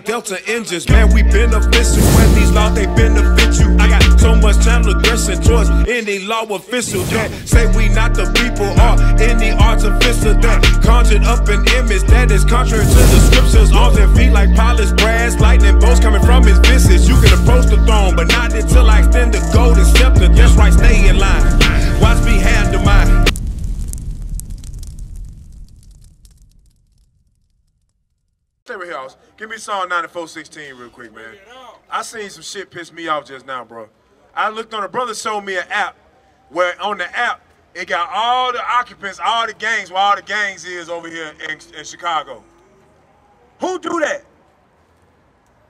like Delta engines. Man, we beneficial when these laws they benefit you. I got so much channel aggression towards any law official that say we not the people or any artificial that conjured up an image that is contrary to the scriptures. Arms and feet like polished brass, lightning bolts coming from his visage. You can approach the throne, but not until I extend the golden scepter. That's right, stay in line. Watch me handle mine. Stay right here, House. Give me Psalm 9416 real quick, man. I seen some shit piss me off just now, bro. I looked on a brother showed me an app where on the app it got all the occupants, all the gangs, where all the gangs is over here in, in Chicago. Who do that?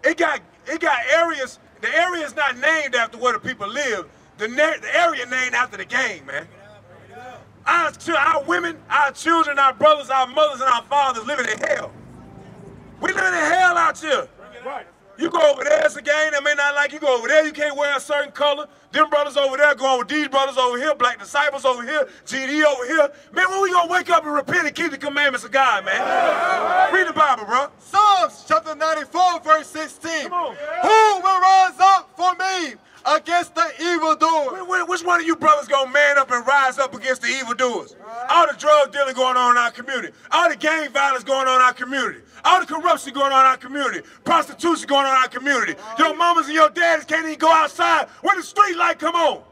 It got it got areas. The area is not named after where the people live. The, the area named after the gang, man. Our, our women, our children, our brothers, our mothers, and our fathers living in hell. We living in hell out here. Right. You go over there, it's a gang that may not like you. Go over there, you can't wear a certain color. Them brothers over there going with these brothers over here, black disciples over here, GD over here. Man, when we gonna wake up and repent and keep the commandments of God, man? Read the Bible, bro. Psalms chapter 94, verse 16. Who will rise up for me against the evildoers? Which one of you brothers gonna man up and rise up against the evildoers? All the drug dealing going on in our community. All the gang violence going on in our community. All the corruption going on in our community. Prostitution going on in our community. Your mamas and your daddies can't even go outside when the street light come on.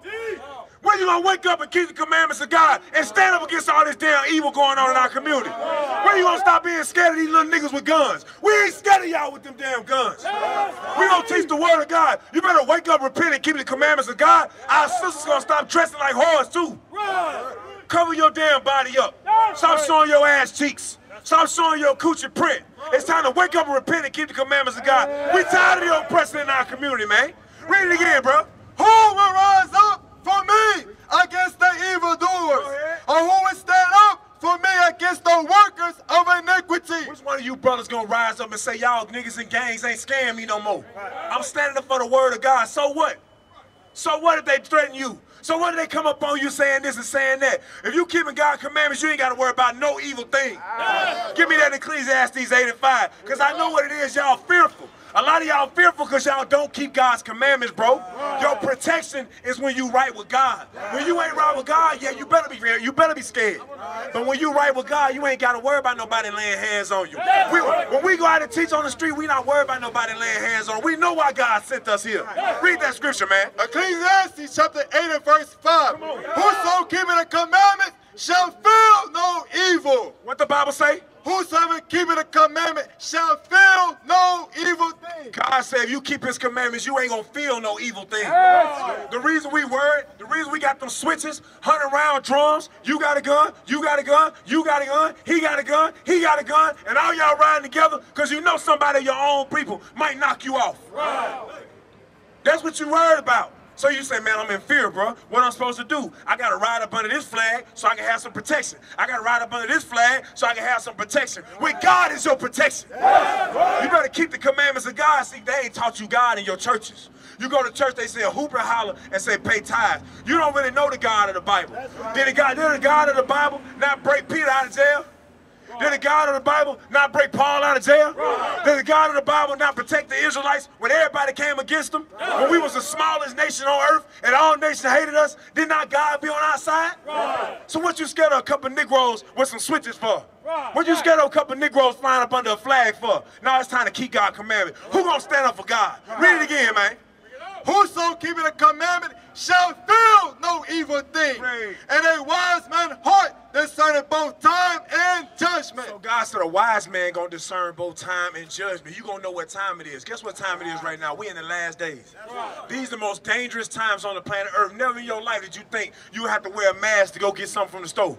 When you gonna wake up and keep the commandments of God and stand up against all this damn evil going on in our community? When you gonna stop being scared of these little niggas with guns? We ain't scared of y'all with them damn guns. We gonna teach the word of God. You better wake up, repent, and keep the commandments of God. Our sisters gonna stop dressing like whores too. Cover your damn body up. Stop showing your ass cheeks. Stop showing your coochie print. It's time to wake up and repent and keep the commandments of God. We tired of the oppression in our community, man. Read it again, bro. Who will rise up for me against the evildoers? Or who will stand up for me against the workers of iniquity? Which one of you brothers gonna rise up and say, y'all niggas and gangs ain't scaring me no more? I'm standing up for the word of God. So what? So what if they threaten you? So what if they come up on you saying this and saying that? If you keeping God's commandments, you ain't got to worry about no evil thing. Give me that Ecclesiastes 8 and 5, because I know what it is y'all fearful. A lot of y'all fearful because y'all don't keep God's commandments, bro. Your protection is when you right with God. When you ain't right with God, yeah, you better be you better be scared. But when you right with God, you ain't got to worry about nobody laying hands on you. We, when we go out and teach on the street, we not worried about nobody laying hands on. We know why God sent us here. Read that scripture, man. Ecclesiastes chapter 8 and verse 5. Whoso keeping the commandments shall feel no evil. What the Bible say? Whosoever keeping the commandment shall feel no evil thing. God said if you keep his commandments, you ain't gonna feel no evil thing. The reason we worried, the reason we got them switches, 100 round drums, you got a gun, you got a gun, you got a gun, he got a gun, he got a gun, and all y'all riding together because you know somebody of your own people might knock you off. Right. That's what you worried about. So you say, man, I'm in fear, bro. What I'm supposed to do? I gotta ride up under this flag so I can have some protection. I gotta ride up under this flag so I can have some protection. When God is your protection. You better keep the commandments of God. See, they ain't taught you God in your churches. You go to church, they say a hoop and holler and say pay tithes. You don't really know the God of the Bible. Did the God, did the God of the Bible not break Peter out of jail? Did the God of the Bible not break Paul out of jail? Did the God of the Bible not protect the Israelites when everybody came against them? When we was the smallest nation on earth and all nations hated us, did not God be on our side? So what you scared of a couple Negroes with some switches for? What you scared of a couple Negroes flying up under a flag for? Now it's time to keep God's commandment. Who gonna stand up for God? Read it again, man. Whoso keeping the commandment shall feel no evil thing. And a wise man heart discerning both time and judgment. So God said a wise man gonna discern both time and judgment. You gonna know what time it is. Guess what time it is right now? We in the last days. These are the most dangerous times on the planet Earth. Never in your life did you think you would have to wear a mask to go get something from the store.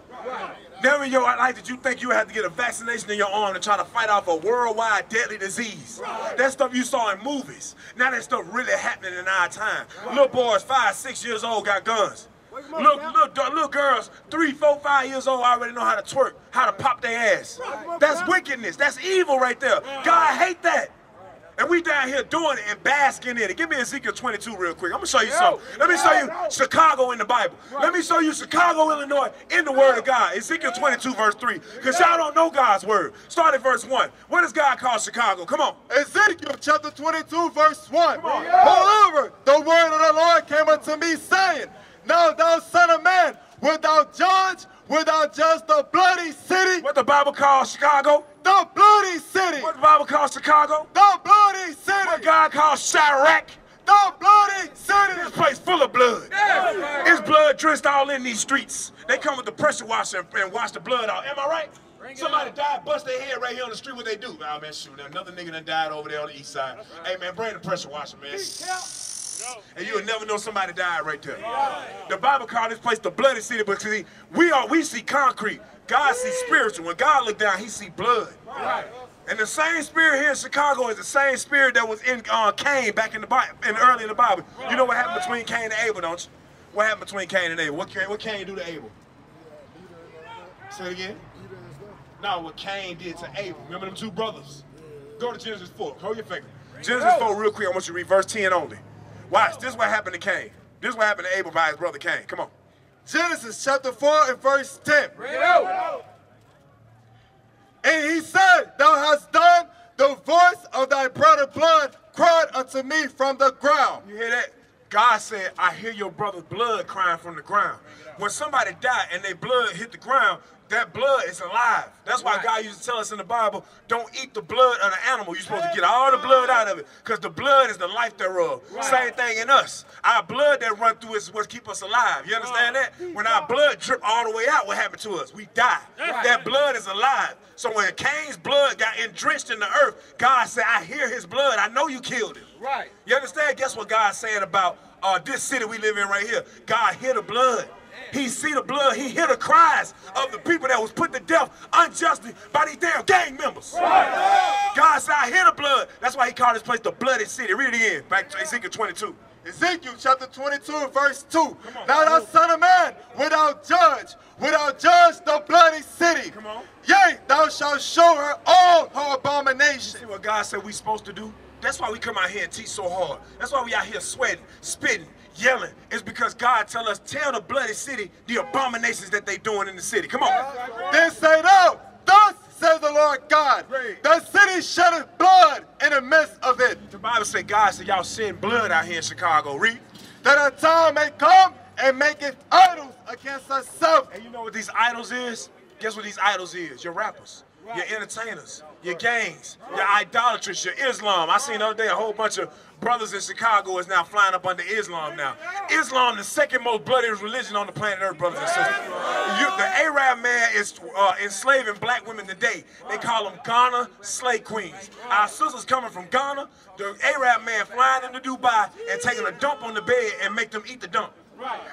Never in your life did you think you would have to get a vaccination in your arm to try to fight off a worldwide deadly disease. That stuff you saw in movies. Now that stuff really happening in our time. Little boys, five, six years old, got guns. Little, little, little girls, three, four, five years old, already know how to twerk, how to pop their ass. That's wickedness. That's evil right there. God hate that. And we down here doing it and basking in it. Give me Ezekiel 22 real quick. I'm gonna show you something. Let me show you Chicago in the Bible. Let me show you Chicago, Illinois in the Word of God. Ezekiel 22 verse 3. Because y'all don't know God's Word. Start at verse 1. What does God call Chicago? Come on. Ezekiel chapter 22, verse 1. Moreover, the word of the Lord came unto me, saying, Now thou son of man, without thou judge, wilt thou judge the bloody city? What the Bible calls Chicago? The bloody city! What the Bible calls Chicago? The bloody city! What God calls Chiraq? The bloody city. This place full of blood. Yes. It's blood drenched all in these streets. They come with the pressure washer and, and wash the blood out. Am I right? Somebody died, bust their head right here on the street. What they do? Oh man, shoot, another nigga done died over there on the east side. Hey man, bring the pressure washer, man. And you'll never know somebody died right there. The Bible called this place the bloody city because see, we are we see concrete. God sees spiritual. When God look down, he see blood. And the same spirit here in Chicago is the same spirit that was in uh, Cain back in the Bible, in early in the Bible. You know what happened between Cain and Abel, don't you? What happened between Cain and Abel? What Cain, what Cain do to Abel? Say it again. No, what Cain did to Abel. Remember them two brothers? Go to Genesis 4. Hold your finger. Genesis 4 real quick. I want you to read verse 10 only. Watch. This is what happened to Cain. This is what happened to Abel by his brother Cain. Come on. Genesis chapter 4 and verse 10. And he said, Thou hast done the voice of thy brother blood cried unto me from the ground. You hear that? God said, I hear your brother's blood crying from the ground. When somebody died and their blood hit the ground, that blood is alive. That's why God used to tell us in the Bible, don't eat the blood of the animal. You're supposed to get all the blood out of it because the blood is the life thereof. Same thing in us. Our blood that run through us is what keep us alive. You understand that? When our blood drip all the way out, what happened to us? We die. That blood is alive. So when Cain's blood got drenched in the earth, God said, I hear his blood. I know you killed him. Right. You understand? Guess what God's saying about uh, this city we live in right here? God hear the blood. He see the blood. He hear the cries of the people that was put to death unjustly by these damn gang members. God said, I hear the blood. That's why he called this place the bloody city. Read it again. Back to Ezekiel 22. Ezekiel chapter 22 verse 2. Now thou son of man, without judge, without judge the bloody city. Come on. Yea, thou shalt show her all her abomination. See what God said we supposed to do? That's why we come out here and teach so hard. That's why we out here sweating, spitting, yelling. is because God tell us, tell the bloody city the abominations that they doing in the city. Come on. Then say thou, thus says the Lord God, the city sheddeth blood in the midst of it, The Bible say God said y'all send blood out here in Chicago. Read. that a time may come and maketh idols against herself. And you know what these idols is? Guess what these idols is? Your rappers, your entertainers, your gangs, your idolatrous, your Islam. I seen the other day a whole bunch of brothers in Chicago is now flying up under Islam now. Islam, the second most bloodiest religion on the planet Earth, brothers and sisters. You, the Arab man is uh, enslaving black women today. They call them Ghana slave queens. Our sisters coming from Ghana, the Arab man flying into Dubai and taking a dump on the bed and make them eat the dump.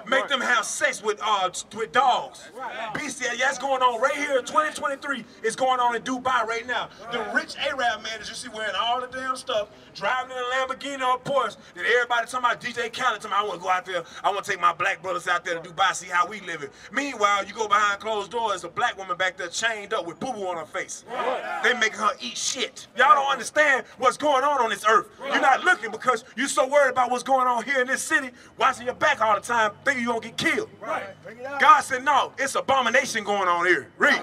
Make them have sex with uh with dogs. Beastie, that's going on right here in 2023. It's going on in Dubai right now. The rich Arab man that you see wearing all the damn stuff, driving in a Lamborghini or a Porsche. That everybody talking about DJ Khaled talking about, I want to go out there. I want to take my black brothers out there to Dubai, see how we living. Meanwhile, you go behind closed doors, a black woman back there chained up with boo boo on her face. They making her eat shit. Y'all don't understand what's going on on this earth. You're not looking because you're so worried about what's going on here in this city, watching your back all the time, thinking you're gonna get killed. Right. God said, no, it's abomination going on here. Read.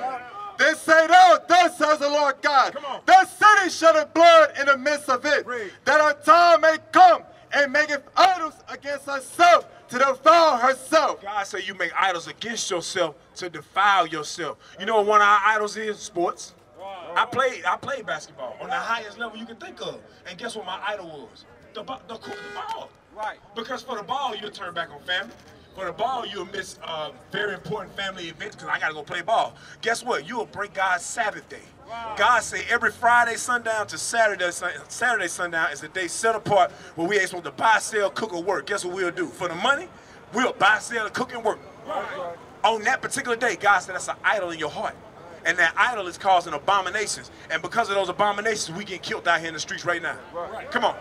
Then say thou, thus says the Lord God, Come on. the city sheddeth blood in the midst of it, Read. that a time may come and maketh idols against herself to defile herself. God said you make idols against yourself to defile yourself. You know what one of our idols is? Sports. I played I played basketball on the highest level you can think of. And guess what my idol was? The, bu- the, the ball. Right. Because for the ball, you'll turn back on family. For the ball, you'll miss uh, very important family events because I got to go play ball. Guess what? You'll break God's Sabbath day. God say every Friday sundown to Saturday Saturday sundown is a day set apart where we ain't supposed to buy, sell, cook, or work. Guess what we'll do? For the money, we'll buy, sell, cook, and work. Right. On that particular day, God said that's an idol in your heart. And that idol is causing abominations. And because of those abominations, we get killed out here in the streets right now. Right. Come on.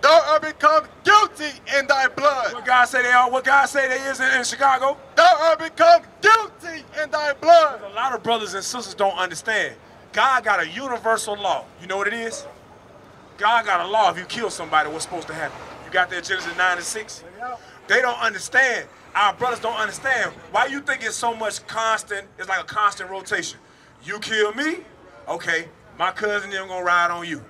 Thou art become guilty in thy blood. What God say they are, what God say they is in, in Chicago? Thou art become guilty in thy blood. A lot of brothers and sisters don't understand. God got a universal law. You know what it is? God got a law. If you kill somebody, what's supposed to happen? You got that Genesis 9 and 6? They don't understand. Our brothers don't understand. Why you think it's so much constant? It's like a constant rotation. You kill me, okay, my cousin them gonna ride on you.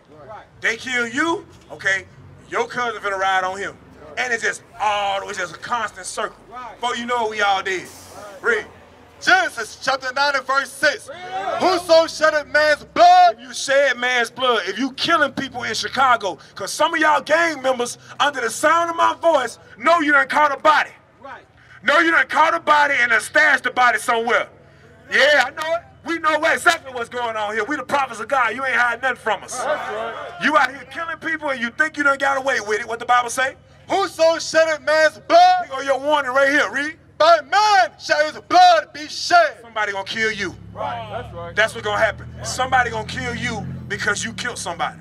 They kill you, okay, your cousin finna ride on him. And it's just all, it's just a constant circle. Before you know it, we all dead. Read. Genesis chapter 9 and verse 6. Whoso sheddeth man's blood, If you shed man's blood, if you killing people in Chicago, because some of y'all gang members, under the sound of my voice, know you done caught a body. Right. Know you done caught a body and done stashed the body somewhere. Yeah, I know it. We know exactly what's going on here. We the prophets of God. You ain't hiding nothing from us. You out here killing people and you think you done got away with it. What the Bible say? whoso sheddeth man's blood, Here go your warning right here. Read. by man shall his blood be shed. Somebody gonna kill you. Right. That's right. That's what's gonna happen. Somebody gonna kill you because you killed somebody.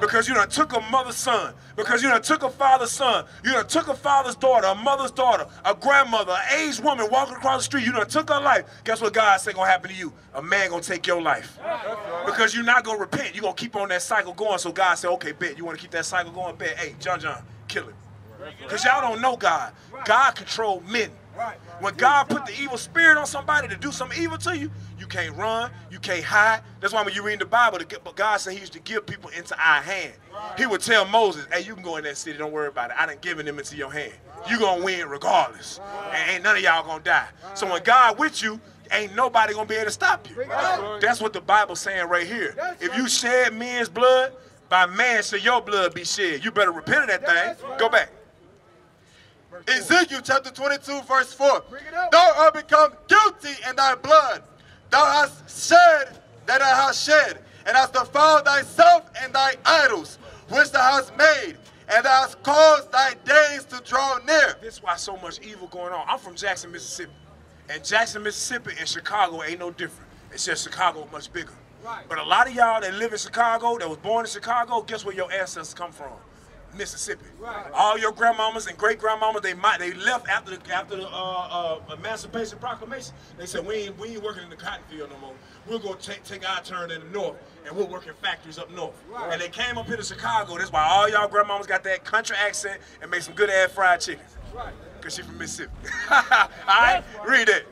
Because you done took a mother's son. Because you done took a father's son. You done took a father's daughter, a mother's daughter, a grandmother, an aged woman walking across the street. You done took her life. Guess what God said gonna happen to you? A man gonna take your life. Because you're not gonna repent. You're gonna keep on that cycle going. So God said, okay, bet. You wanna keep that cycle going? Bet. Hey, John John, kill him. Because y'all don't know God. God control men. When God put the evil spirit on somebody to do some evil to you, you can't run, you can't hide. That's why when you read the Bible, but God said He used to give people into our hand. He would tell Moses, "Hey, you can go in that city. Don't worry about it. I done given them into your hand. You gonna win regardless, and ain't none of y'all gonna die. So when God with you, ain't nobody gonna be able to stop you. That's what the Bible's saying right here. If you shed men's blood, by man shall your blood be shed. You better repent of that thing. Go back. Ezekiel chapter 22, verse 4. Thou art become guilty in thy blood. Thou hast shed that thou hast shed, and hast defiled thyself and thy idols, which thou hast made, and thou hast caused thy days to draw near. This is why so much evil going on. I'm from Jackson, Mississippi. And Jackson, Mississippi and Chicago ain't no different. It's just Chicago much bigger. Right. But a lot of y'all that live in Chicago, that was born in Chicago, guess where your ancestors come from? Mississippi. Right. All your grandmamas and great grandmamas, they might they left after the after the uh, uh, Emancipation Proclamation. They said we ain't we ain't working in the cotton field no more. We'll go take take our turn in the north, and we'll work in factories up north. Right. And they came up here to Chicago. That's why all y'all grandmamas got that country accent and make some good ass fried chicken. Right. Cause she from Mississippi. all right, read it.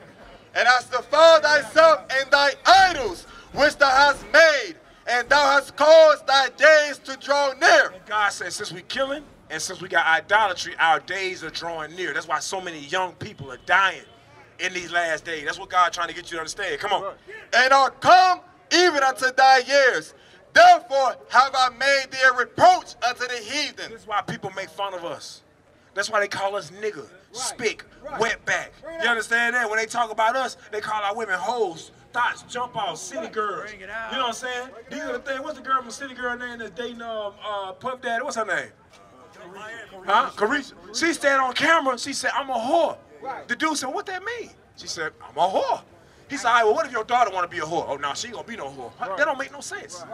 and hast defiled thyself and thy idols, which thou hast made, and thou hast caused thy days to draw near. God said, since we killing and since we got idolatry, our days are drawing near. That's why so many young people are dying in these last days. That's what God trying to get you to understand. Come on. and are come even unto thy years. Therefore have I made thee a reproach unto the heathen. This is why people make fun of us. That's why they call us nigger, spick, Right. wetback. You understand that? When they talk about us, they call our women hoes, thoughts, jump off, city girls. You know what I'm saying? These are the things. What's the girl from City Girl name that's dating um, uh, Puff Daddy? What's her name? Huh? Caresha. She said on camera, she said, I'm a whore. Right. The dude said, what that mean? She said, I'm a whore. He said, all right, well, what if your daughter want to be a whore? Oh, no, she ain't going to be no whore. Huh? That don't make no sense.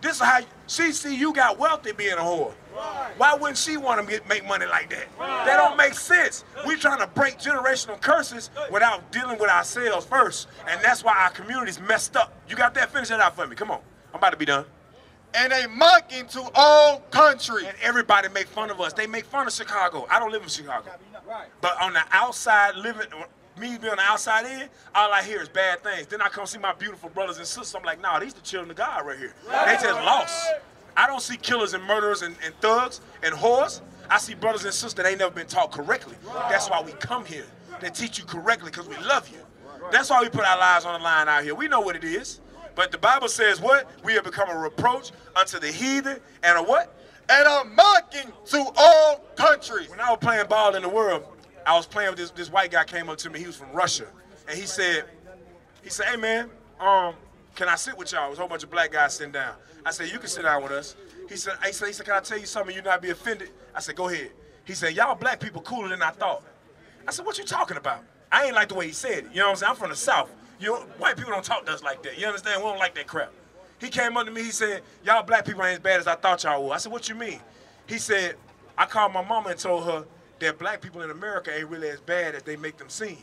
This is how she see you got wealthy being a whore. Why wouldn't she want to get, make money like that? That don't make sense. We're trying to break generational curses without dealing with ourselves first, and that's why our community's messed up. You got that? Finish that out for me. Come on. I'm about to be done. And a mocking to all country. And everybody make fun of us. They make fun of Chicago. I don't live in Chicago. Right. But on the outside, living, me being on the outside in, all I hear is bad things. Then I come see my beautiful brothers and sisters. I'm like, nah, these the children of God right here. They just lost. I don't see killers and murderers and, and thugs and whores. I see brothers and sisters that ain't never been taught correctly. That's why we come here. They teach you correctly because we love you. That's why we put our lives on the line out here. We know what it is. But the Bible says what? We have become a reproach unto the heathen and a what? And a mocking to all countries. When I was playing ball in the world, I was playing with this, this white guy came up to me. He was from Russia. And he said, he said, hey man, um, can I sit with y'all? It was a whole bunch of black guys sitting down. I said, you can sit down with us. He said, he said, he said, can I tell you something? You not be offended? I said, go ahead. He said, y'all black people cooler than I thought. I said, what you talking about? I ain't like the way he said it. You know what I'm saying? I'm from the South. You know, white people don't talk to us like that. You understand? We don't like that crap. He came up to me, he said, y'all black people ain't as bad as I thought y'all were. I said, what you mean? He said, I called my mama and told her that black people in America ain't really as bad as they make them seem.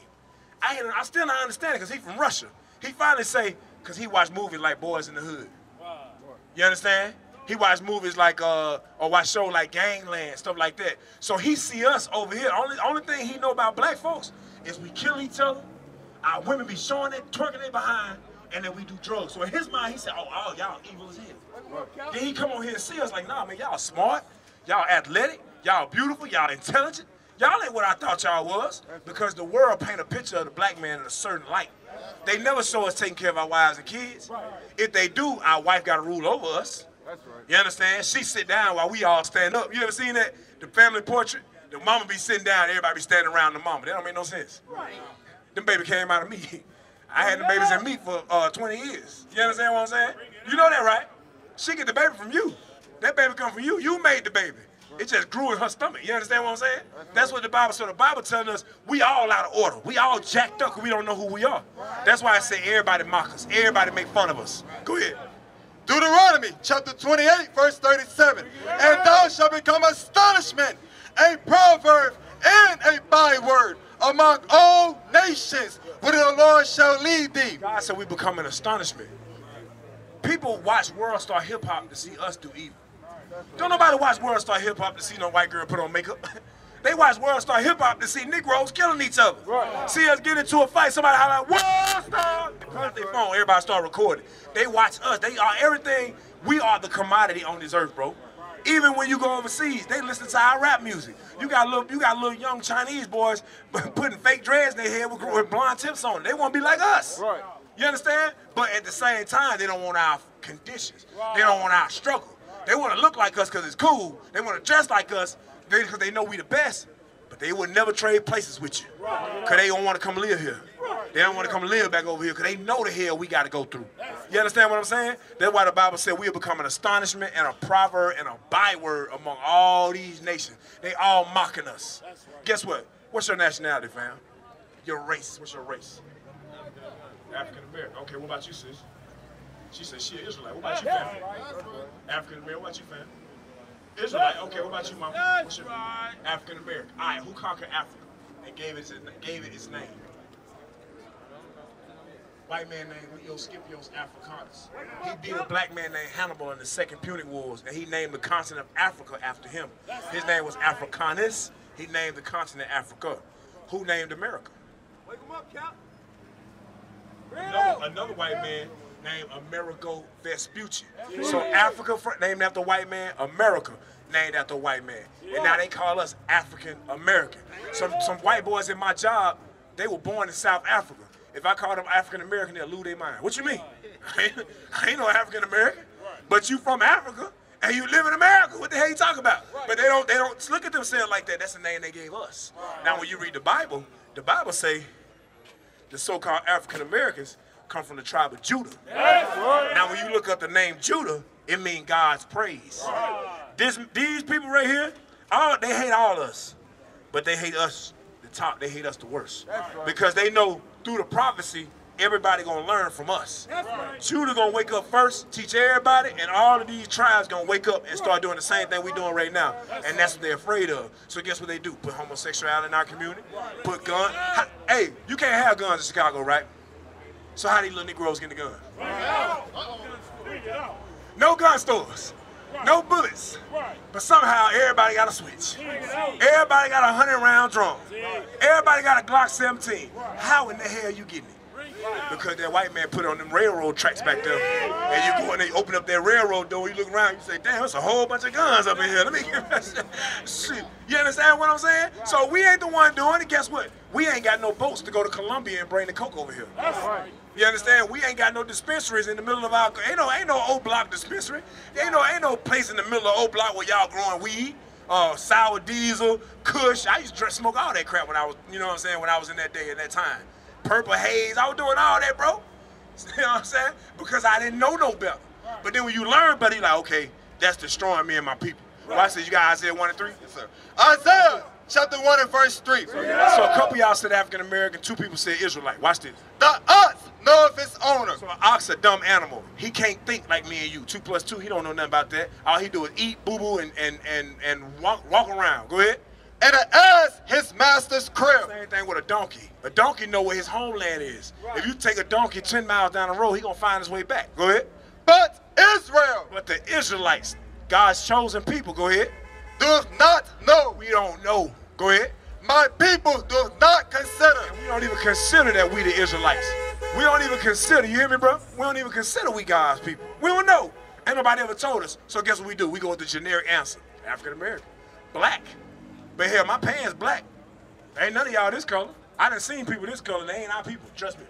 I, ain't, I still not understand it because he from Russia. He finally say, because he watched movies like Boys in the Hood. You understand? He watch movies like uh or watch show like Gangland, stuff like that. So he see us over here. Only only thing he know about black folks is we kill each other. Our women be showing it, twerking it behind, and then we do drugs. So in his mind, he said, "Oh, oh y'all evil as hell." Then he come on here and see us like, "Nah, man, y'all smart, y'all athletic, y'all beautiful, y'all intelligent. Y'all ain't what I thought y'all was." Because the world paint a picture of the black man in a certain light. They never show us taking care of our wives and kids. If they do, our wife got to rule over us. You understand? She sit down while we all stand up. You ever seen that? The family portrait? The mama be sitting down, everybody be standing around the mama. That don't make no sense. Right. Them baby came out of me. I had the babies in me for uh, 20 years. You understand what I'm saying? You know that, right? She get the baby from you. That baby come from you. You made the baby. It just grew in her stomach. You understand what I'm saying? That's what the Bible. So the Bible telling us we all out of order. We all jacked up because we don't know who we are. That's why I say everybody mock us. Everybody make fun of us. Go ahead. Deuteronomy chapter 28, verse 37. And thou shalt become astonishment, a proverb, and a byword among all nations, whither the Lord shall lead thee. God said we become an astonishment. People watch World Star Hip Hop to see us do evil. Don't nobody watch World Star Hip Hop to see no white girl put on makeup. they watch World Star Hip Hop to see Negroes killing each other. Right. See us get into a fight, somebody holler, World Star! Out their phone, everybody start recording. They watch us. They are everything. We are the commodity on this earth, bro. Even when you go overseas, they listen to our rap music. You got little, you got little young Chinese boys putting fake dreads in their head with, with blonde tips on. They want to be like us. Right. You understand? But at the same time, they don't want our conditions. Right. They don't want our struggle. They want to look like us because it's cool. They want to dress like us because they know we the best. But they would never trade places with you because they don't want to come live here. They don't want to come live back over here because they know the hell we got to go through. You understand what I'm saying? That's why the Bible said we'll become an astonishment and a proverb and a byword among all these nations. They all mocking us. Guess what? What's your nationality, fam? Your race. What's your race? African American. Okay, what about you, sis? She said she an Israelite. What about you, fam? African American. What about you, fam? Israelite. Okay, what about you, mama? What's your African American? All right, who conquered Africa and gave it, gave it its name? white man named Leo Scipios Africanus. He beat a black man named Hannibal in the Second Punic Wars, and he named the continent of Africa after him. His name was Africanus. He named the continent Africa. Who named America? Wake him up, Cap. Another, another white man named Amerigo Vespucci. So Africa named after white man, America named after white man. And now they call us African American. Some some white boys in my job, they were born in South Africa. If I call them African American, they'll lose their mind. What you mean? I ain't, I ain't no African American. But you from Africa and you live in America. What the hell you talking about? But they don't they don't look at themselves like that. That's the name they gave us. Now when you read the Bible, the Bible say the so-called African Americans come from the tribe of Judah. Now when you look up the name Judah, it means God's praise. This, these people right here, all, they hate all us, but they hate us the top. They hate us the worst because they know through the prophecy, everybody gonna learn from us. Right. Judah gonna wake up first, teach everybody, and all of these tribes gonna wake up and start doing the same thing we doing right now. And that's what they're afraid of. So guess what they do? Put homosexuality in our community, put gun. Hey, you can't have guns in Chicago, right? So how these little Negroes get the gun? No gun stores. No bullets. But somehow everybody got a switch. Everybody got a 100 round drum. Everybody got a Glock 17. How in the hell you getting it? Because that white man put it on them railroad tracks back there. And you go and they open up that railroad door, you look around, you say, damn, there's a whole bunch of guns up in here. Let me get Shit. You understand what I'm saying? So we ain't the one doing it. Guess what? We ain't got no boats to go to Colombia and bring the coke over here. That's right. You understand? We ain't got no dispensaries in the middle of our ain't no ain't no O Block dispensary. Ain't no ain't no place in the middle of O Block where y'all growing weed. Uh, sour diesel, kush. I used to smoke all that crap when I was, you know what I'm saying, when I was in that day, in that time. Purple haze, I was doing all that, bro. You know what I'm saying? Because I didn't know no better. But then when you learn buddy, like, okay, that's destroying me and my people. Right. Well, I said, you got Isaiah 1 and 3? Yes, sir. Isaiah chapter 1 and verse 3. So, so a couple of y'all said African American, two people said Israelite. Watch this. The ox knoweth its owner. So an ox a dumb animal. He can't think like me and you. Two plus two, he don't know nothing about that. All he do is eat, boo-boo, and, and, and, and walk, walk around. Go ahead. And an ass his master's crib. Same thing with a donkey. A donkey know where his homeland is. Right. If you take a donkey 10 miles down the road, he gonna find his way back. Go ahead. But Israel But the Israelites, God's chosen people, go ahead. does not know. We don't know. Go ahead. My people do not consider. We don't even consider that we the Israelites. We don't even consider, you hear me, bro? We don't even consider we God's people. We don't know. Ain't nobody ever told us. So guess what we do? We go with the generic answer. African American. Black. But hell, my pants black. Ain't none of y'all this color. I done seen people this color, they ain't our people. Trust me.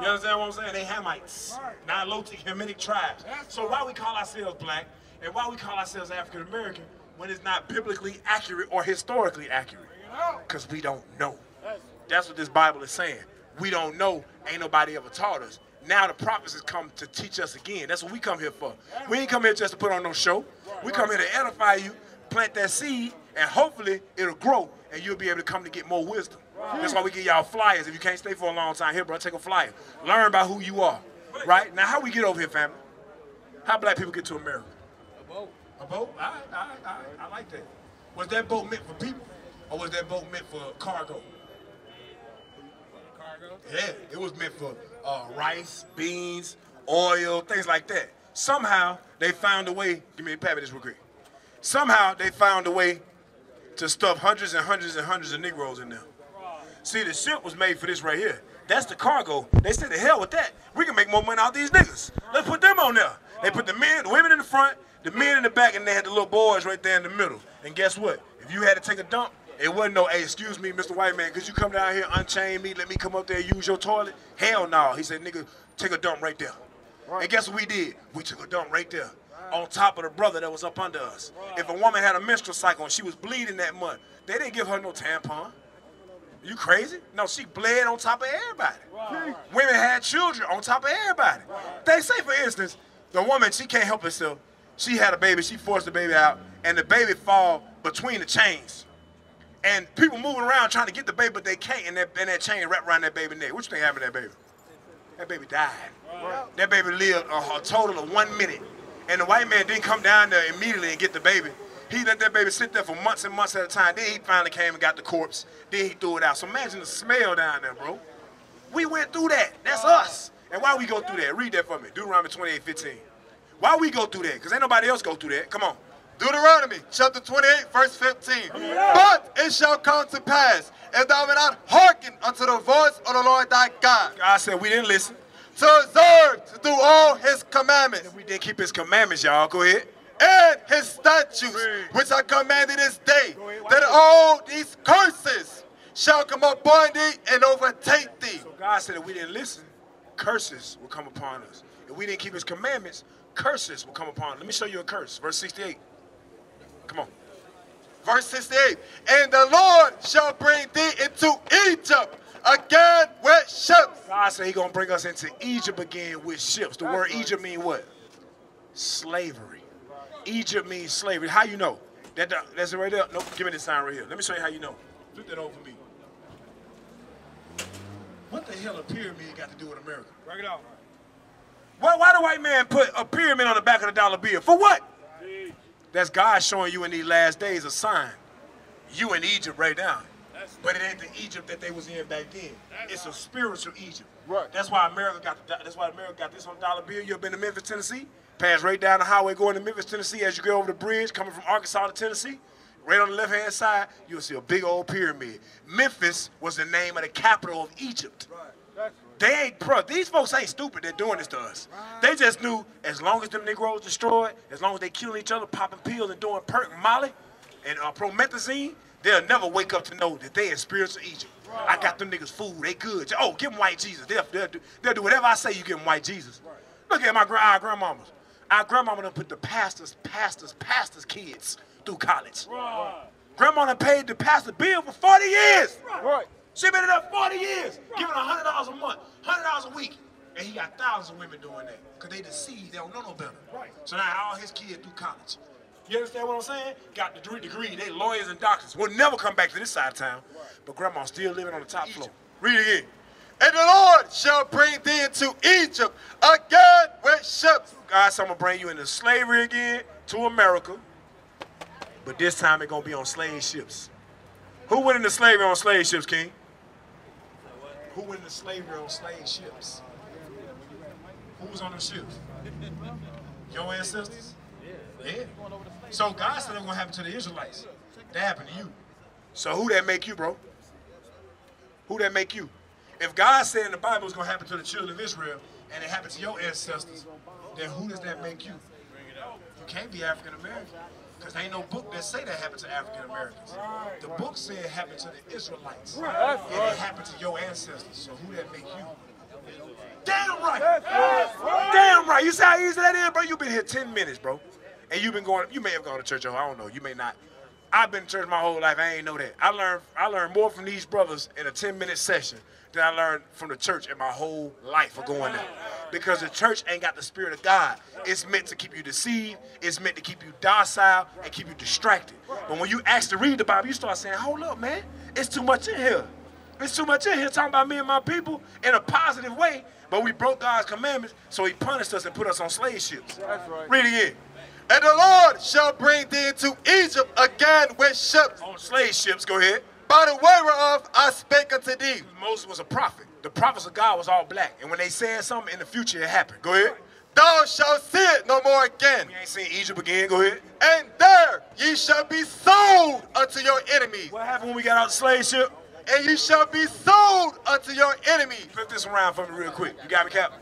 You understand what I'm saying? They Hamites, Nilotic Hamitic tribes. So why we call ourselves black and why we call ourselves African American when it's not biblically accurate or historically accurate? Because we don't know. That's what this Bible is saying. We don't know. Ain't nobody ever taught us. Now the prophets has come to teach us again. That's what we come here for. We ain't come here just to put on no show. We come here to edify you, plant that seed, and hopefully it'll grow and you'll be able to come to get more wisdom. That's why we give y'all flyers. If you can't stay for a long time here, bro, take a flyer. Learn about who you are. Right? Now how we get over here, family? How black people get to America? A boat. A boat? I, I, I, I like that. Was that boat meant for people? Or was that boat meant for cargo? Yeah, it was meant for uh, rice, beans, oil, things like that. Somehow they found a way. Give me a pat this real quick. Somehow they found a way to stuff hundreds and hundreds and hundreds of Negroes in there. See, the ship was made for this right here. That's the cargo. They said, the hell with that. We can make more money out these niggas. Let's put them on there. They put the men, the women in the front, the men in the back, and they had the little boys right there in the middle. And guess what? If you had to take a dump, it wasn't no, hey, excuse me, Mr. White Man, could you come down here, unchain me, let me come up there use your toilet? Hell no. He said, nigga, take a dump right there. And guess what we did? We took a dump right there. On top of the brother that was up under us. If a woman had a menstrual cycle and she was bleeding that month, they didn't give her no tampon. You crazy? No, she bled on top of everybody. Women had children on top of everybody. They say, for instance, the woman, she can't help herself. She had a baby, she forced the baby out, and the baby fall between the chains. And people moving around trying to get the baby, but they can't, and that, and that chain wrapped around that baby neck. What you think happened to that baby? That baby died. That baby lived a, a total of one minute. And the white man didn't come down there immediately and get the baby. He let that baby sit there for months and months at a time. Then he finally came and got the corpse. Then he threw it out. So imagine the smell down there, bro. We went through that. That's us. And why we go through that? Read that for me. Deuteronomy 28, 15. Why we go through that? Because ain't nobody else go through that. Come on. Deuteronomy chapter 28, verse 15. But it shall come to pass, if thou wilt not hearken unto the voice of the Lord thy God, God said we didn't listen. to observe to do all his commandments We didn't keep his commandments, y'all. Go ahead. and his statutes, which I commanded this day, that all these curses shall come upon thee and overtake thee. So God said if we didn't listen, curses will come upon us. If we didn't keep his commandments, curses will come upon us. Let me show you a curse. Verse 68. Come on. Verse 68. And the Lord shall bring thee into Egypt again with ships. God said he gonna bring us into Egypt again with ships. The word Egypt mean what? Slavery. Egypt means slavery. How you know? That that's it right there. Nope. Give me this sign right here. Let me show you how you know. Flip that over for me. What the hell a pyramid got to do with America? Break it off. Why, why the white man put a pyramid on the back of the dollar bill? For what? That's God showing you in these last days a sign. You in Egypt right now. But it ain't the Egypt that they was in back then. It's a spiritual Egypt. Right. That's why America got the, that's why America got this on dollar bill. You ever been to Memphis, Tennessee? Pass right down the highway going to Memphis, Tennessee. As you go over the bridge coming from Arkansas to Tennessee, right on the left hand side, you'll see a big old pyramid. Memphis was the name of the capital of Egypt. They ain't, bro, these folks ain't stupid. They're doing this to us. They just knew as long as them Negroes destroyed, as long as they killing each other, popping pills and doing perk and molly and uh, promethazine, they'll never wake up to know that they in spiritual Egypt. I got them niggas food. They good. Oh, give them white Jesus. They'll, they'll, do, they'll do whatever I say. You give them white Jesus. Look at my our grandmamas. Our grandmama done put the pastors, pastors, pastors' kids through college. Grandma done paid the pastor bill for 40 years. Right. She been in there 40 years, giving her hundred dollars a month, hundred dollars a week. And he got thousands of women doing that. Because they deceived, they don't know no better. Right. So now all his kids do college. You understand what I'm saying? Got the degree, degree, they lawyers and doctors. Will never come back to this side of town. But grandma's still living on the top floor. Read it again. And the Lord shall bring thee into Egypt again with ships. God said I'm gonna bring you into slavery again to America. But this time it's gonna be on slave ships. Who went into slavery on slave ships, King? Who went into slavery on slave ships? Who was on the ships? Your ancestors? Yeah. So God said it was gonna happen to the Israelites. That happened to you. So who that make you, bro? Who that make you? If God said in the Bible it's gonna happen to the children of Israel and it happened to your ancestors, then who does that make you? You can't be African American. Because there ain't no book that say that happened to African Americans. The book said it happened to the Israelites. And it happened to your ancestors. So who that make you? Damn right. Damn right. You see how easy that is, bro? You've been here 10 minutes, bro. And you've been going, you may have gone to church, I don't know. You may not. I've been to church my whole life. I ain't know that. I learned I learned more from these brothers in a 10 minute session than I learned from the church in my whole life of going there. Because the church ain't got the spirit of God. It's meant to keep you deceived. It's meant to keep you docile and keep you distracted. But when you ask to read the Bible, you start saying, hold up, man. It's too much in here. It's too much in here talking about me and my people in a positive way. But we broke God's commandments, so he punished us and put us on slave ships. That's right. Read it. And the Lord shall bring thee into Egypt again with ships. On slave ships, go ahead. By the way whereof I spake unto thee. Moses was a prophet. The prophets of God was all black. And when they said something in the future, it happened. Go ahead. Thou shalt see it no more again. We ain't seen Egypt again. Go ahead. And there ye shall be sold unto your enemies. What happened when we got out the slave ship? And ye shall be sold unto your enemies. Flip this around for me real quick. You got me, Cap?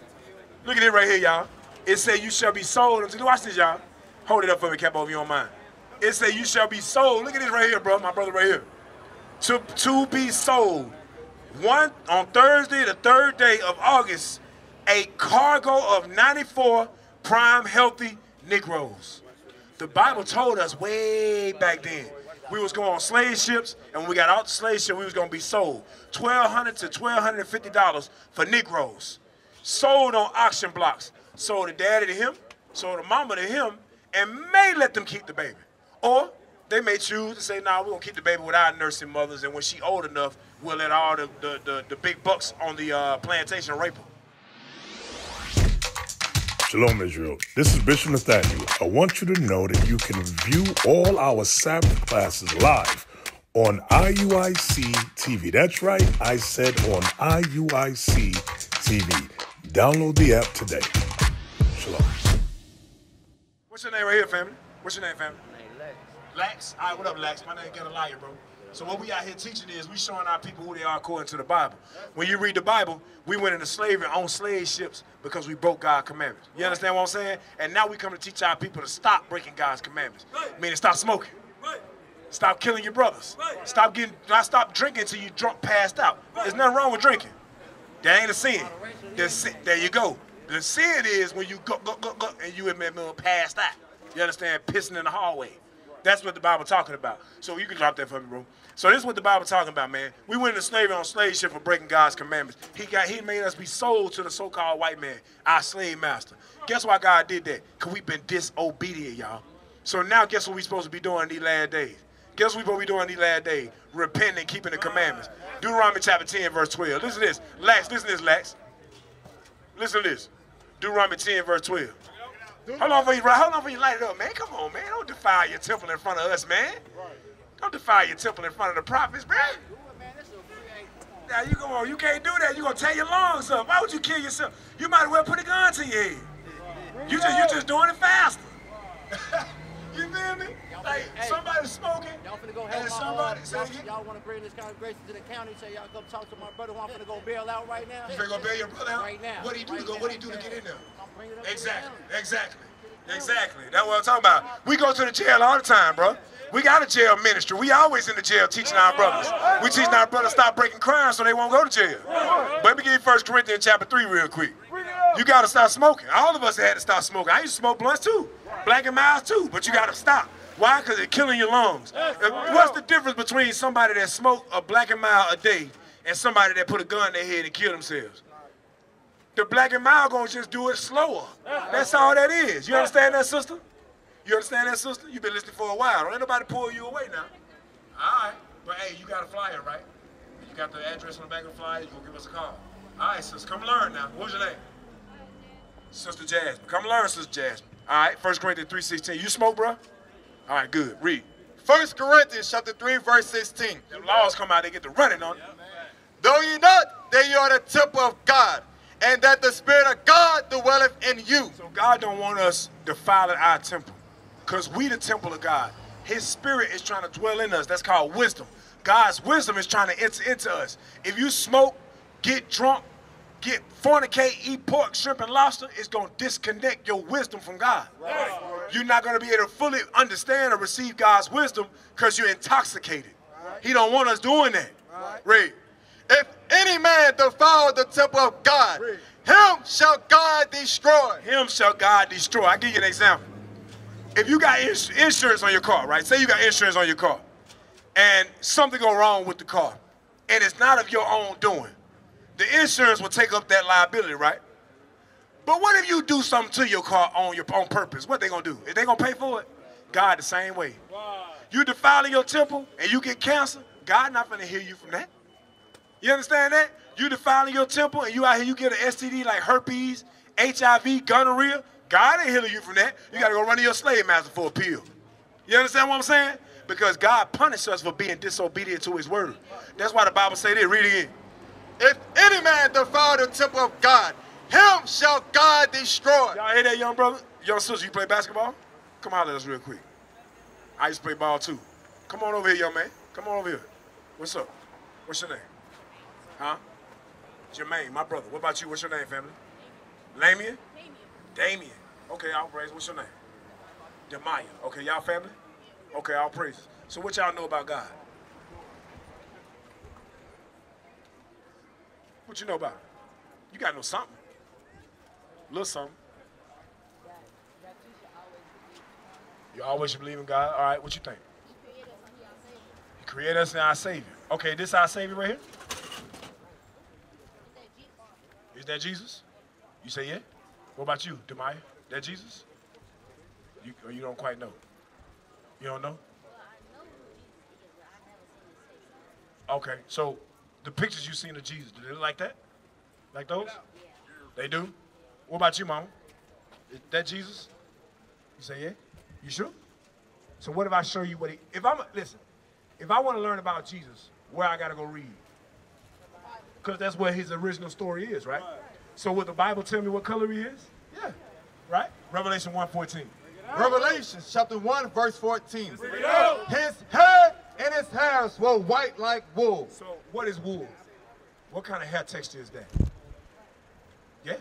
Look at it right here, y'all. It say you shall be sold unto, watch this, y'all. Hold it up for me, Cap, over your mind. It say you shall be sold. Look at this right here, bro, my brother right here. To, to be sold. One on Thursday, the third day of August, a cargo of 94 prime healthy Negroes. The Bible told us way back then we was going on slave ships, and when we got out the slave ship, we was gonna be sold. 1,200 to $1,250 for Negroes. Sold on auction blocks. Sold the daddy to him, sold the mama to him, and may let them keep the baby. Or they may choose to say, nah, we're gonna keep the baby without nursing mothers, and when she old enough, we'll let all the, the, the, the big bucks on the uh, plantation rape her. Shalom, Israel. This is Bishop Nathaniel. I want you to know that you can view all our Sabbath classes live on IUIC TV. That's right, I said on IUIC TV. Download the app today. Shalom. What's your name right here, family? What's your name, family? Lax. All right, what up, Lax? My name Gedaliah, bro. So what we out here teaching is we showing our people who they are according to the Bible. When you read the Bible, we went into slavery on slave ships because we broke God's commandments. You understand what I'm saying? And now we come to teach our people to stop breaking God's commandments. Meaning stop smoking. Stop killing your brothers. Stop getting, not stop drinking until you drunk passed out. There's nothing wrong with drinking. That ain't a sin. sin. There you go. The sin is when you go, go, go, go, and you admit passed out. You understand? Pissing in the hallway. That's what the Bible talking about. So you can drop that for me, bro. So this is what the Bible talking about, man. We went into slavery on slave ship for breaking God's commandments. He got he made us be sold to the so-called white man, our slave master. Guess why God did that? Because we've been disobedient, y'all. So now guess what we supposed to be doing in these last days? Guess what we supposed to be doing in these last days? Repenting and keeping the commandments. Deuteronomy chapter 10, verse 12. Listen to this. Lax, listen to this, Lax. Listen to this. Deuteronomy 10, verse 12. Hold on for you, Hold on for you light it up, man? Come on, man. Don't defile your temple in front of us, man. Don't defile your temple in front of the prophets, man. Now you go on, you can't do that. You gonna tear your lungs up. Why would you kill yourself? You might as well put a gun to your head. You just you just doing it faster. Like hey, somebody smoking. Y'all finna go help and somebody, my, uh, y'all, to bring this congregation to the county? Say y'all come talk to my brother who I'm finna go bail out right now. You finna go bail your brother out? Right now. What do you do right to go? Now. What do you do to get in there? Exactly. Exactly. Exactly. That's what I'm talking about. We go to the jail all the time, bro. We got a jail ministry. We always in the jail teaching our brothers. We teaching our brothers stop breaking crime so they won't go to jail. But let me give you 1 Corinthians chapter 3 real quick. You got to stop smoking. All of us had to stop smoking. I used to smoke blunts too. Black and Milds too. But you got to stop. Why? Because it's killing your lungs. Uh, what's the difference between somebody that smoked a Black and Mild a day and somebody that put a gun in their head and kill themselves? The Black and Mild gonna just do it slower. That's all that is. You understand that, sister? You understand that, sister? You've been listening for a while. Don't let nobody pull you away now. All right. But hey, you got a flyer, right? You got the address on the back of the flyer. You gonna give us a call. All right, sis. Come learn now. What's your name? Sister Jasmine. Come learn, Sister Jasmine. All right. 1 Corinthians 3.16. You smoke, bro? All right, good. Read. 1 Corinthians chapter 3, verse 16. Them laws come out, they get to running on it. Though ye not that ye are the temple of God, and that the Spirit of God dwelleth in you. So God don't want us defiling our temple. Because we the temple of God. His spirit is trying to dwell in us. That's called wisdom. God's wisdom is trying to enter into us. If you smoke, get drunk, get fornicate, eat pork, shrimp, and lobster, it's gonna disconnect your wisdom from God. Right. You're not gonna be able to fully understand or receive God's wisdom because you're intoxicated. Right. He don't want us doing that. Right. Read. If any man defile the temple of God, Read. him shall God destroy. Him shall God destroy. i give you an example. If you got ins insurance on your car, right? Say you got insurance on your car, and something go wrong with the car, and it's not of your own doing, the insurance will take up that liability, right? But what if you do something to your car on your on purpose? What they gonna do? Is they gonna pay for it? God the same way. You defiling your temple and you get cancer, God not gonna hear you from that. You understand that? You defiling your temple and you out here, you get an STD like herpes, HIV, gonorrhea. God ain't healing you from that. You got to go run to your slave master for a pill. You understand what I'm saying? Because God punished us for being disobedient to his word. That's why the Bible say this. Read again. If any man defile the temple of God, him shall God destroy. Y'all hear that, young brother? Young sister, you play basketball? Come out us real quick. I used to play ball too. Come on over here, young man. Come on over here. What's up? What's your name? Huh? Jermaine, my brother. What about you? What's your name, family? Lamian? Damien. Damien. Okay, all praise. What's your name? Demaya. Okay, y'all family? Okay, I'll praise. So what y'all know about God? What you know about You gotta know something. A little something. You always believe in God. All right, what you think? He created us and our Savior. Okay, this is our Savior right here? Is that Jesus? You say yeah? What about you, Demaya? That Jesus? You, or you don't quite know? You don't know? Okay, so the pictures you've seen of Jesus, do they look like that? Like those? They do? What about you, Mama? Is that Jesus? You say, yeah? You sure? So what if I show you what he, if I'm, listen, if I want to learn about Jesus, where I got to go read? Because that's where his original story is, right? So would the Bible tell me what color he is? Yeah right? Revelation 1.14. Revelation chapter 1, verse 14. His his hairs were white like wool. So what is wool? What kind of hair texture is that? Yeah,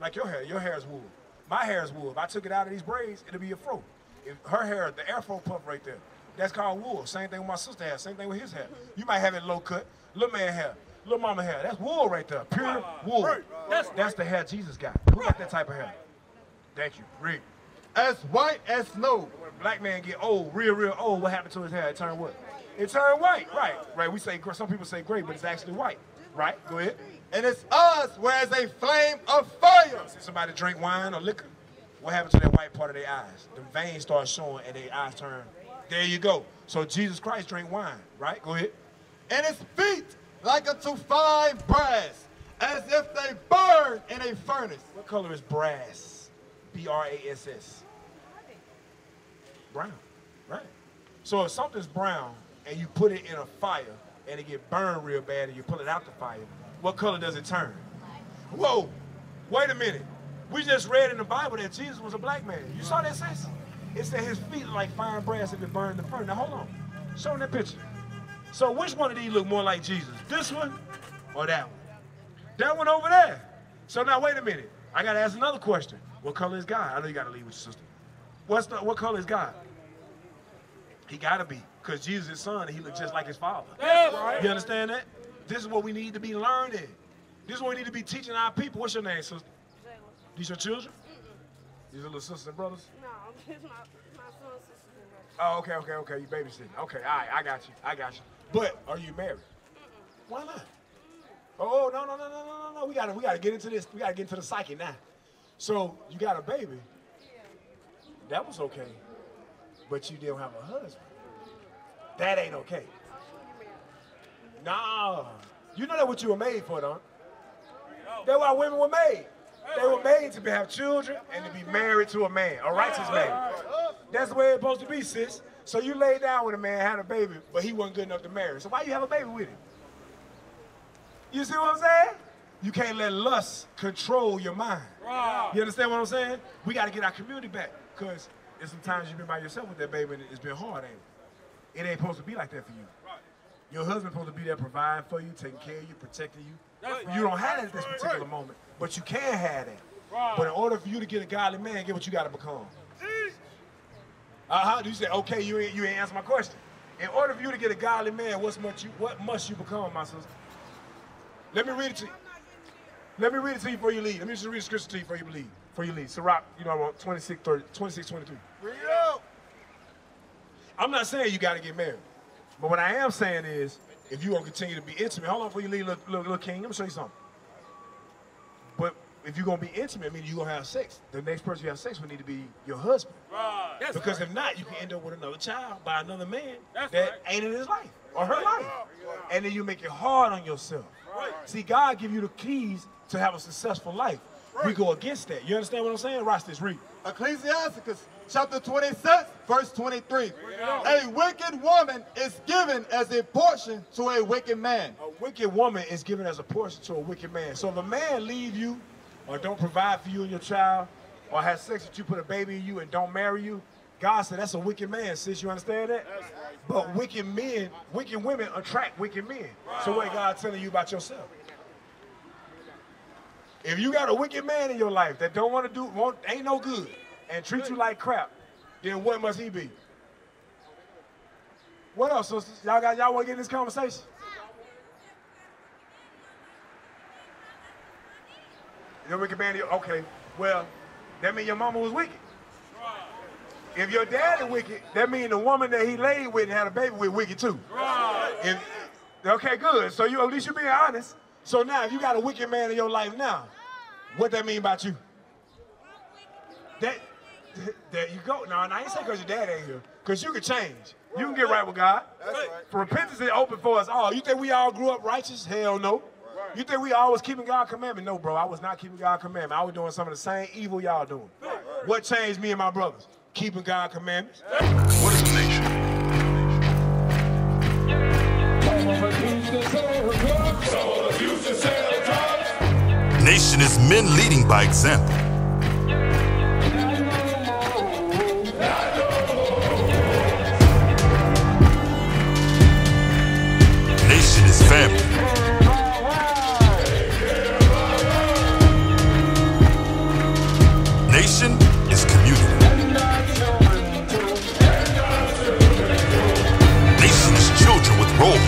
like your hair. Your hair is wool. My hair is wool. If I took it out of these braids, it'll be a fro. If her hair, the afro puff right there, that's called wool. Same thing with my sister hair. Same thing with his hair. You might have it low cut. Little man hair. Little mama hair. That's wool right there. Pure wool. That's, that's the hair Jesus got. Who got that type of hair? Thank you. Read. As white as snow. When a black man get old, real, real old, what happened to his hair? It turned what? It turned white. Right. Right. We say, some people say gray, but it's actually white. Right? Go ahead. And its us, were as a flame of fire. Somebody drink wine or liquor? What happens to that white part of their eyes? The veins start showing and their eyes turn. There you go. So Jesus Christ drank wine, right? Go ahead. And his feet like unto fine brass, as if they burn in a furnace. What color is brass? B-R-A-S-S. Brown, right. So if something's brown and you put it in a fire and it get burned real bad and you pull it out the fire, what color does it turn? Whoa, wait a minute. We just read in the Bible that Jesus was a black man. You saw that, sis? It said his feet like fine brass if it burned the furnace. Now hold on, show me that picture. So which one of these look more like Jesus? This one or that one? That one over there. So now wait a minute. I gotta ask another question. What color is God? I know you got to leave with your sister. What's the, what color is God? He got to be, because Jesus is son, he looks just like his father. Right. You understand that? This is what we need to be learning. This is what we need to be teaching our people. What's your name, sister? These your children? These are little sisters and brothers? No, it's my, my son's sisters and brothers. Oh, okay, okay, okay. You babysitting. Okay, all right, I got you. I got you. But are you married? Why not? Oh, oh, no, no, no, no, no, no, no. We gotta, we gotta get into this. We gotta get into the psyche now. So you got a baby. That was okay. But you didn't have a husband. That ain't okay. Nah. You know that what you were made for, don't That's why women were made. They were made to have children and to be married to a man, a righteous man. That's the way it's supposed to be, sis. So you laid down with a man, had a baby, but he wasn't good enough to marry. So why you have a baby with him? You see what I'm saying? You can't let lust control your mind. You understand what I'm saying? We got to get our community back because there's some times you've been by yourself with that baby and it's been hard, ain't it? It ain't supposed to be like that for you. Your husband's supposed to be there providing for you, taking care of you, protecting you. You don't have that at this particular moment, but you can have that. But in order for you to get a godly man, get what you got to become. Uh-huh. You say, okay, you ain't, you ain't answer my question. In order for you to get a godly man, what's much you, what must you become, my sister? Let me read it to you. Let me read it to you before you leave. Let me just read the scripture to you before you leave. Before you leave. Sirach, you know, I want 26, 30, 26, 23. Read it out. I'm not saying you got to get married. But what I am saying is, if you're going to continue to be intimate, hold on before you leave, little, little, little king, let me show you something. But if you're going to be intimate, meaning you're going to have sex, the next person you have sex with need to be your husband. That's Because right. if not, you can end up with another child by another man That's that right. ain't in his life or her life. And then you make it hard on yourself. Right. See, God give you the keys to have a successful life. Right. We go against that. You understand what I'm saying? Watch this, read. Ecclesiasticus chapter 26, verse 23. A wicked woman is given as a portion to a wicked man. A wicked woman is given as a portion to a wicked man. So if a man leave you or don't provide for you and your child or has sex with you, put a baby in you and don't marry you, God said that's a wicked man, sis. You understand that? But wicked men, wicked women attract wicked men. So what God telling you about yourself? If you got a wicked man in your life that don't want to do, want, ain't no good, and treat you like crap, then what must he be? What else, sisters? Y'all got y'all want to get in this conversation? Your wicked man, okay. Well, that means your mama was wicked. If your dad is wicked, that means the woman that he laid with and had a baby with wicked too. If, okay, good. So you at least you're being honest. So now, if you got a wicked man in your life now, what that mean about you? That there you go. No, no, I ain't say because your dad ain't here. Because you can change. You can get right with God. For repentance is open for us all. You think we all grew up righteous? Hell no. You think we all was keeping God's commandment? No, bro. I was not keeping God's commandment. I was doing some of the same evil y'all doing. What changed me and my brothers? Keeping God's commandments. What is a nation? Nation is men leading by example. Family. Nation is community. Nation is children with role models.